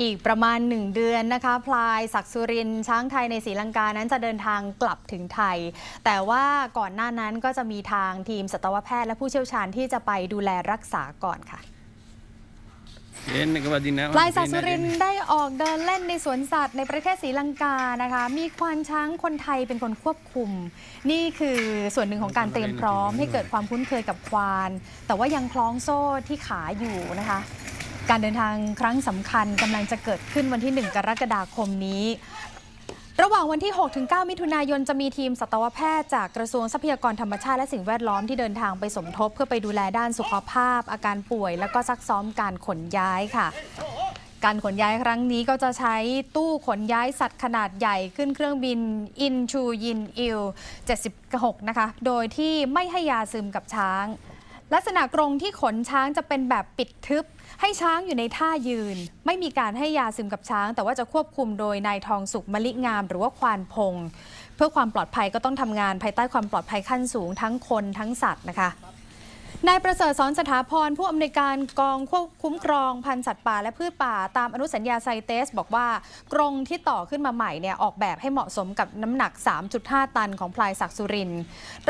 อีกประมาณ 1 เดือนนะคะ พลายศักดิ์สุรินทร์ช้างไทยในศรีลังกานั้นจะเดินทางกลับถึงไทย แต่ว่าก่อนหน้านั้นก็จะมีทางทีมสัตวแพทย์และผู้เชี่ยวชาญที่จะไปดูแลรักษาก่อนค่ะ Viene que va a dinar. พลายศักดิ์สุรินทร์ได้ออกเดินเล่นในสวนสัตว์ในประเทศศรีลังกานะคะ มีควานช้างคนไทยเป็นคนควบคุม นี่คือส่วนหนึ่งของการเตรียมพร้อมให้เกิดความคุ้นเคยกับควาน แต่ว่ายังคล้องโซ่ที่ขาอยู่นะคะ การเดินทางครั้งสำคัญกำลังจะเกิดขึ้นวันที่ 1 กรกฎาคมนี้ ระหว่างวันที่ 6-9 มิถุนายนจะมีทีมสัตวแพทย์จากกระทรวงทรัพยากรธรรมชาติและสิ่งแวดล้อมที่เดินทางไปสมทบ เพื่อไปดูแลด้านสุขภาพ อาการป่วย แล้วก็ซักซ้อมการขนย้ายค่ะ การขนย้ายครั้งนี้ก็จะใช้ตู้ขนย้ายสัตว์ขนาดใหญ่ขึ้นเครื่องบินอินชูยินอิล76 นะคะ โดยที่ไม่ให้ยาซึมกับช้าง ลักษณะกรงที่ขนช้างจะเป็นแบบปิดทึบ ให้ช้างอยู่ในท่ายืน ไม่มีการให้ยาซึมกับช้าง แต่ว่าจะควบคุมโดยนายทองสุขมลิงาม หรือว่าควานพง เพื่อความปลอดภัยก็ต้องทำงานภายใต้ความปลอดภัยขั้นสูงทั้งคนทั้งสัตว์นะคะ นายประเสริฐสอนสถาพรผู้อำนวยการกองควบคุ้มครองพันธุ์สัตว์ป่าและพืชป่าตามอนุสัญญาไซเตส บอกว่ากรงที่ต่อขึ้นมาใหม่เนี่ยออกแบบให้เหมาะสมกับน้ำหนัก 3.5 ตันของพลายศักสุริน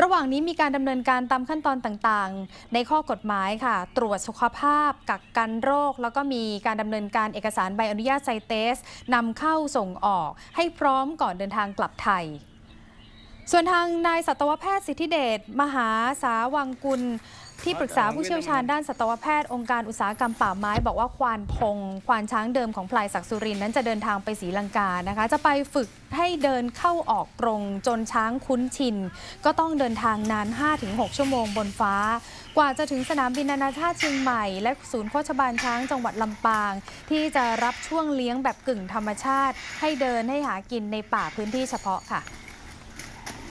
ระหว่างนี้มีการดำเนินการตามขั้นตอนต่างๆ ในข้อกฎหมายค่ะ ตรวจสุขภาพ กักกันโรค แล้วก็มีการดำเนินการเอกสารใบอนุญาตไซเตสนำเข้าส่งออกให้พร้อมก่อนเดินทางกลับไทย ส่วนทางนายสัตวแพทย์สิทธิเดชมหาสาวังกุลที่ปรึกษาผู้เชี่ยวชาญด้านสัตวแพทย์องค์การอุตสาหกรรมป่าไม้ บอกว่าควานพง ควานช้างเดิมของพลายศักสุรินนั้นจะเดินทางไปศรีลังกานะคะ จะไปฝึกให้เดินเข้าออกกรงจนช้างคุ้นชิน ก็ต้องเดินทางนาน 5-6 ชั่วโมงบนฟ้า กว่าจะถึงสนามบินนานาชาติเชียงใหม่ และศูนย์โคชบาลช้างจังหวัดลำปาง ที่จะรับช่วงเลี้ยงแบบกึ่งธรรมชาติ ให้เดินให้หากินในป่าพื้นที่เฉพาะค่ะ